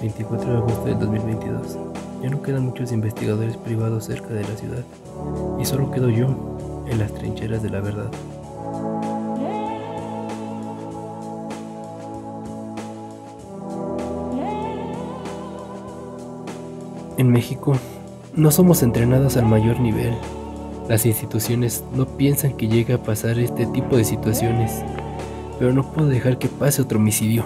24 de agosto del 2022. Ya no quedan muchos investigadores privados cerca de la ciudad y solo quedo yo en las trincheras de la verdad. En México no somos entrenados al mayor nivel. Las instituciones no piensan que llegue a pasar este tipo de situaciones, pero no puedo dejar que pase otro homicidio.